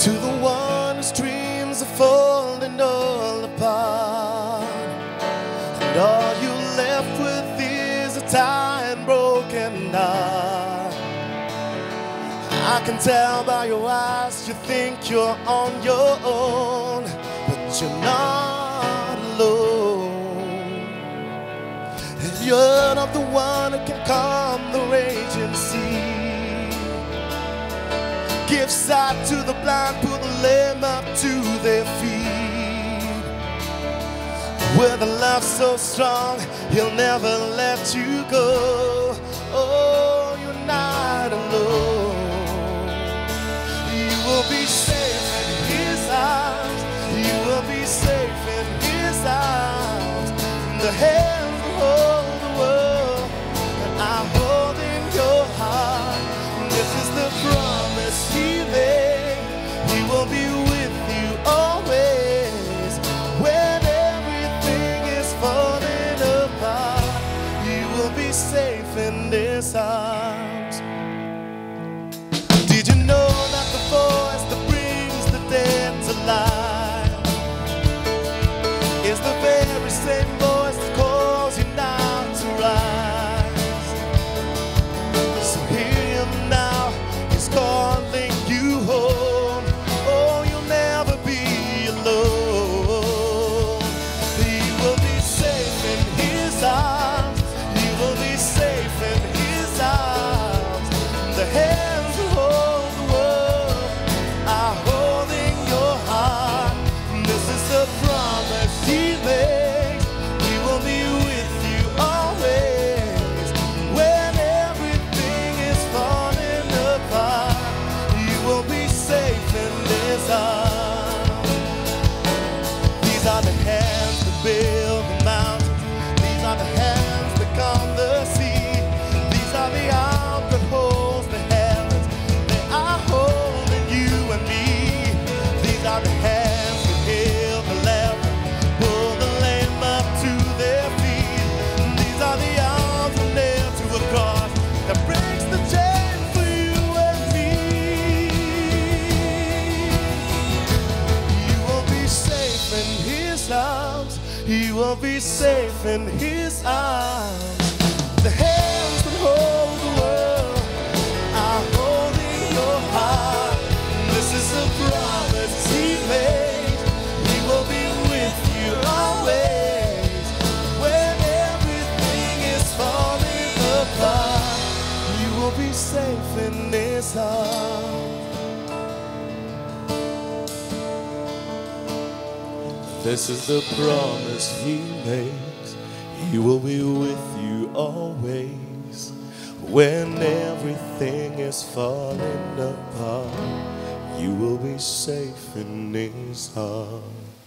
to the one whose dreams are falling all apart. And all you left with is a tired broken heart. I can tell by your eyes you think you're on your own, but you're not alone. And you're not the one who can come. Sight to the blind, put the lame up to their feet. With a love so strong, he'll never let you go. Oh, you're not alone. You will be safe in his arms. You will be safe in his arms. The hands You will be safe in his arms. The hands that hold the world are holding your heart. This is a promise he made. He will be with you always. When everything is falling apart, you will be safe in his arms. This is the promise he makes. He will be with you always. When everything is falling apart, you will be safe in his arms.